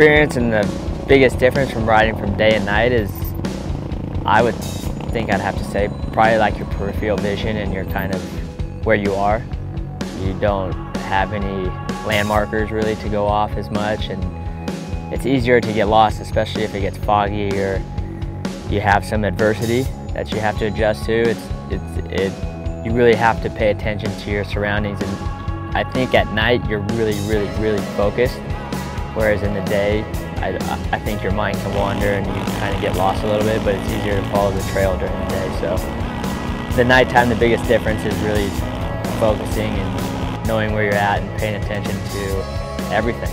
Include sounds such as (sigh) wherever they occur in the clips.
Experience and the biggest difference from riding from day and night is, I would think I'd have to say, probably like your peripheral vision and your kind of where you are. You don't have any landmarkers really to go off as much and it's easier to get lost, especially if it gets foggy or you have some adversity that you have to adjust to. It's, it's, it, you really have to pay attention to your surroundings and I think at night you're really, really, really focused, whereas in the day I, I think your mind can wander and you kind of get lost a little bit, but it's easier to follow the trail during the day. So the nighttime, the biggest difference is really focusing and knowing where you're at and paying attention to everything.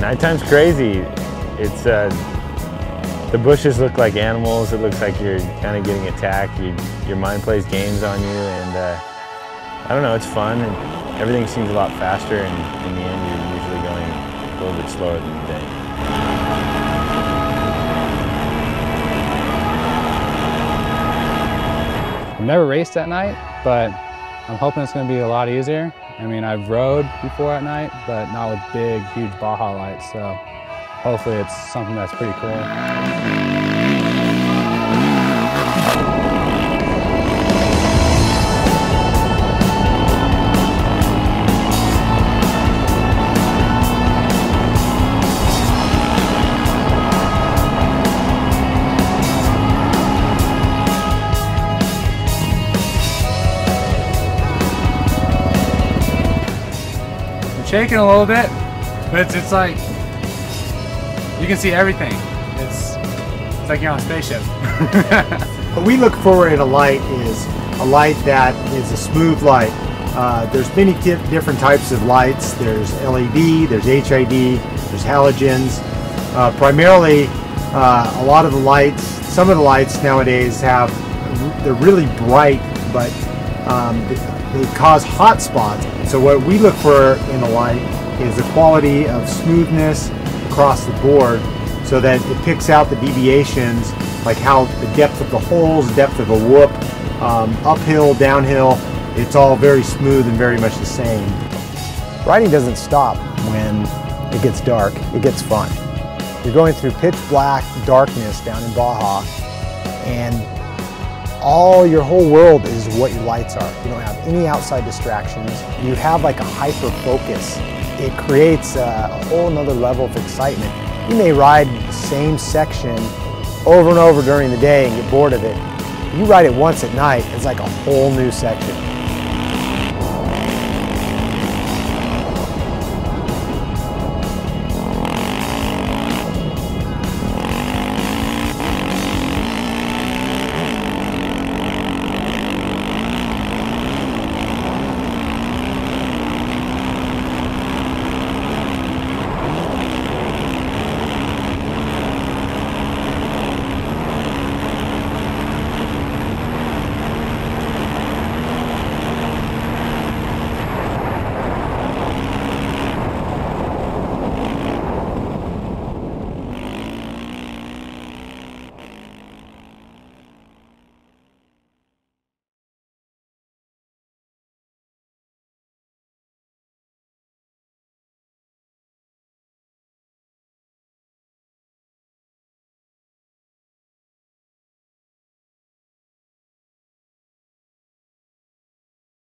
Nighttime's crazy. It's uh, the bushes look like animals. It looks like you're kind of getting attacked. You, your mind plays games on you, and uh, I don't know. It's fun, and everything seems a lot faster. And in the end, you're usually going a little bit slower than the day. I've never raced at night, but I'm hoping it's going to be a lot easier. I mean, I've rode before at night, but not with big, huge Baja lights, so hopefully it's something that's pretty cool. Shaking a little bit, but it's, it's like you can see everything. It's it's like you're on a spaceship. (laughs) what we look for in a light is a light that is a smooth light. Uh, there's many different types of lights. There's LED, there's HID, there's halogens. Uh, primarily, uh, a lot of the lights, some of the lights nowadays have, they're really bright, but um, they cause hot spots. So what we look for in a light is the quality of smoothness across the board so that it picks out the deviations like how the depth of the holes, depth of a whoop, um, uphill, downhill, it's all very smooth and very much the same. Riding doesn't stop when it gets dark, it gets fun. You're going through pitch black darkness down in Baja and all your whole world is what your lights are. You don't have any outside distractions. You have like a hyper focus. It creates a, a whole nother level of excitement. You may ride the same section over and over during the day and get bored of it. You ride it once at night, it's like a whole new section.